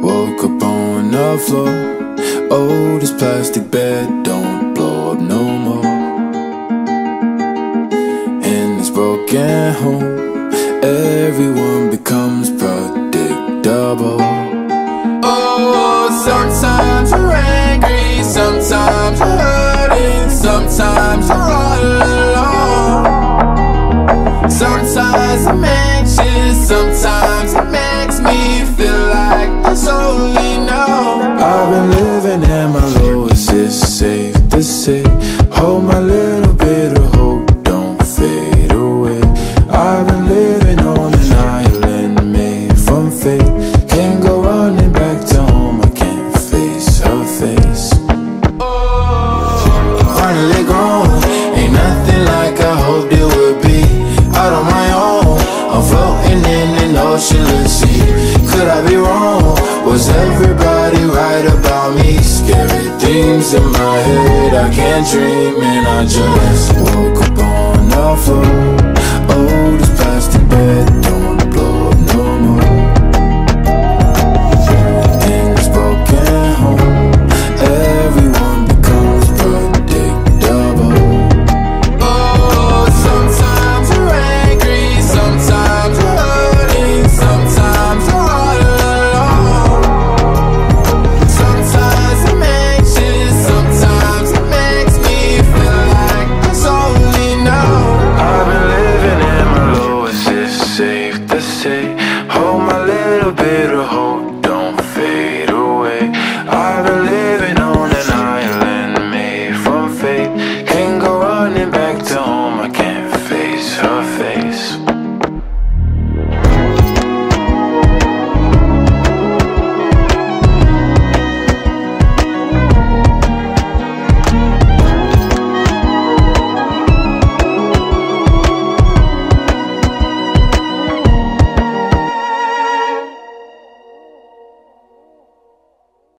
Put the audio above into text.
woke up on the floor. Oh, this plastic bed don't blow up no more. In this broken home. Everyone becomes predictable living at my lowest, it's safe to say. Hold my little bit of hope, don't fade away. I've been living on an island made from fate Can't go running back to home, I can't face her face. Finally gone, ain't nothing like I hoped it would be. Out on my own, I'm floating in an oceanless sea. Could I be wrong? Was everybody about me? Scary things in my head, I can't dream And I just woke up on floor